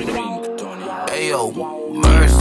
Ayo, mercy.